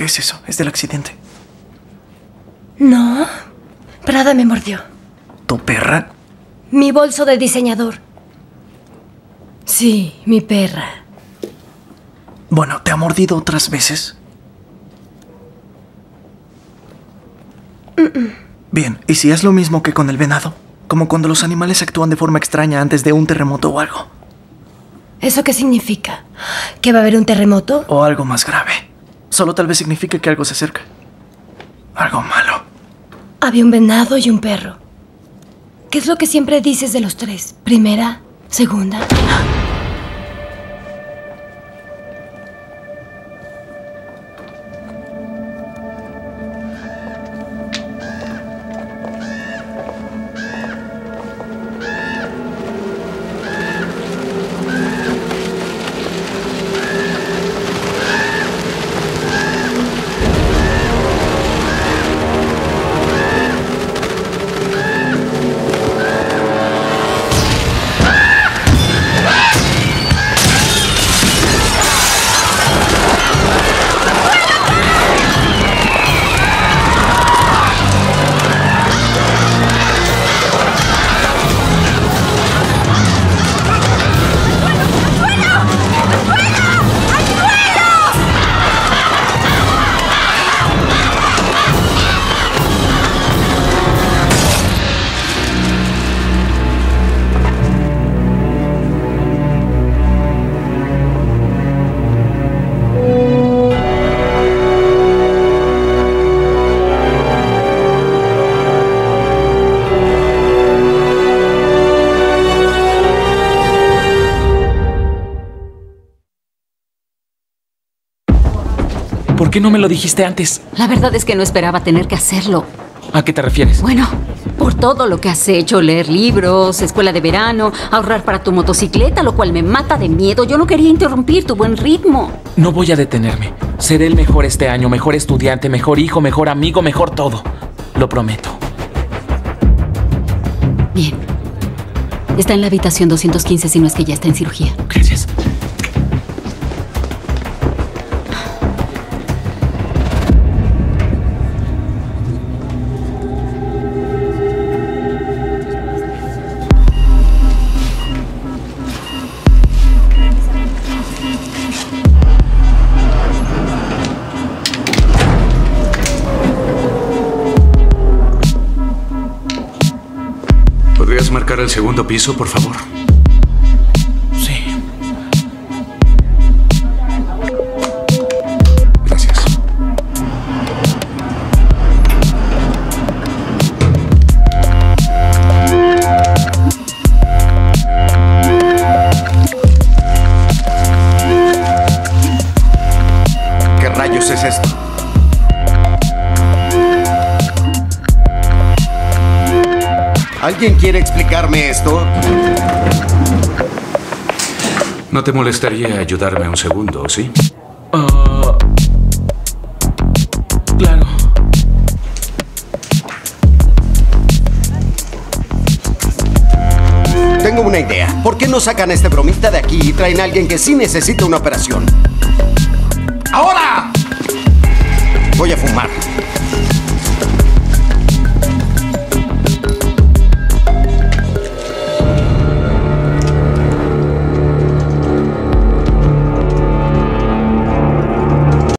¿Qué es eso? Es del accidente. No. Prada me mordió. ¿Tu perra? Mi bolso de diseñador. Sí, mi perra. Bueno, ¿te ha mordido otras veces? Bien, ¿y si es lo mismo que con el venado? Como cuando los animales actúan de forma extraña antes de un terremoto o algo. ¿Eso qué significa? ¿Que va a haber un terremoto? O algo más grave. Solo tal vez signifique que algo se acerca. Algo malo. Había un venado y un perro. ¿Qué es lo que siempre dices de los tres? ¿Primera? ¿Segunda? ¿Por qué no me lo dijiste antes? La verdad es que no esperaba tener que hacerlo. ¿A qué te refieres? Bueno, por todo lo que has hecho, leer libros, escuela de verano, ahorrar para tu motocicleta, lo cual me mata de miedo. Yo no quería interrumpir tu buen ritmo. No voy a detenerme. Seré el mejor este año, mejor estudiante, mejor hijo, mejor amigo, mejor todo. Lo prometo. Bien. Está en la habitación 215 si no es que ya está en cirugía. Gracias. Marcar el segundo piso, por favor? ¿Alguien quiere explicarme esto? No te molestaría ayudarme un segundo, ¿sí? Ah, claro. Tengo una idea. ¿Por qué no sacan a este bromista de aquí y traen a alguien que sí necesita una operación?